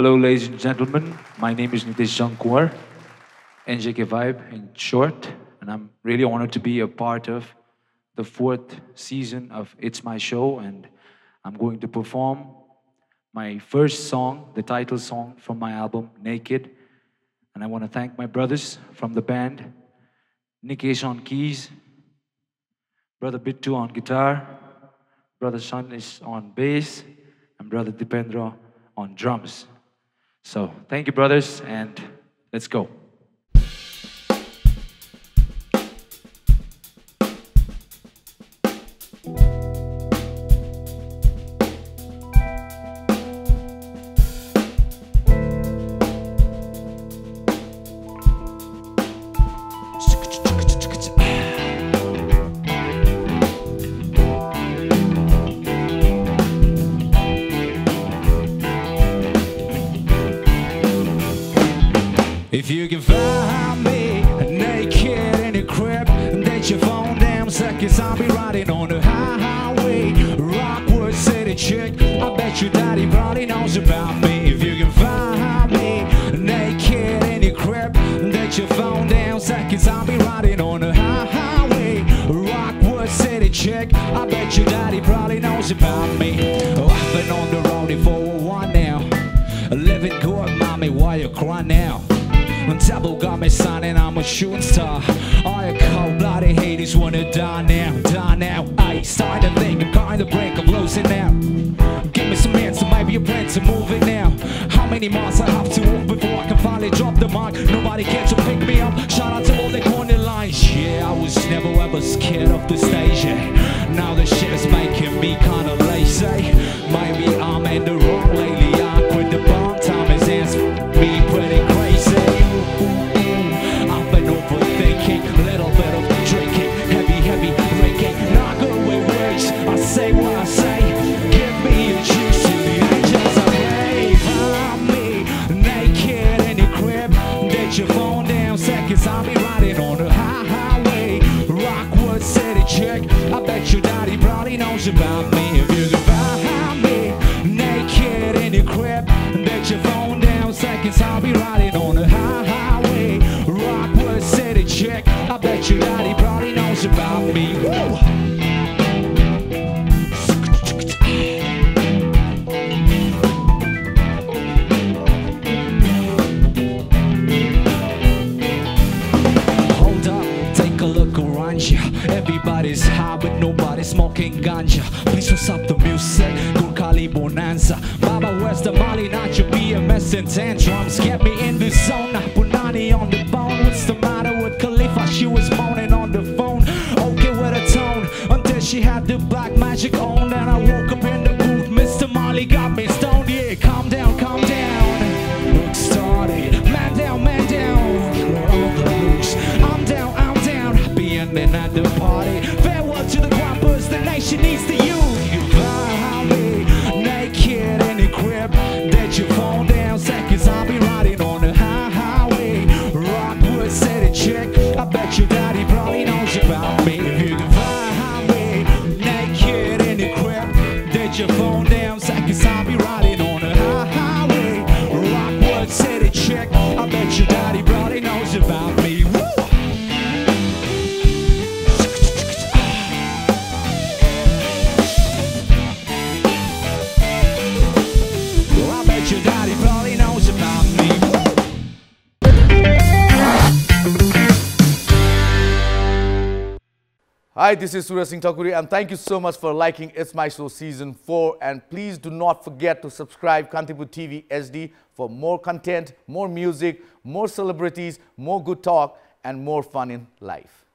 Hello, ladies and gentlemen. My name is Neetesh Jung Kunwar, NJK Vibe in short, and I'm really honored to be a part of the fourth season of It's My Show, and I'm going to perform my first song, the title song from my album, Naked. And I want to thank my brothers from the band, Nikesh on keys, Brother Bittu on guitar, Brother Sanish on bass, and Brother Deependra on drums. So thank you, brothers, and let's go. Then your phone seconds, I'll be riding on the high highway. Rockwood City chick, I bet your daddy probably knows about me. If you can find me naked in the crib, then your phone down seconds, I'll be riding on the high highway. Rockwood City chick, I bet your daddy probably knows about me. I've been on the road for a while now. Living good, mommy, why you cry now? Me signing, I'm a shooting star. All you cold blooded haters wanna die now, die now. I started to think I'm kind of break, I'm losing now. Give me some answer, maybe a plan to move it now. How many miles I have to walk before I can finally drop the mic? Nobody cares to pick me up. Shout out to all the corner lines. Yeah, I was never ever scared of the stage. Yeah. I'll be riding on the high highway. Rockwood City chick, I bet your daddy probably knows about me. If you can find me, naked in the crib, get your phone down seconds, I'll be riding on the high highway. Rockwood City chick, I bet your daddy probably knows about me. Woo! Everybody's high, but nobody's smoking ganja. Please don't stop the music. Good Kali Bonanza. Baba, where's the Mali? Not your BMS and tantrums. Get me in the zone. Chick. I bet your daddy probably knows about me. You can find me naked in the crib. Get your phone Hi, this is Suraj Singh Thakuri and thank you so much for liking It's My Show Season 4 and please do not forget to subscribe Kantipur TV HD for more content, more music, more celebrities, more good talk and more fun in life.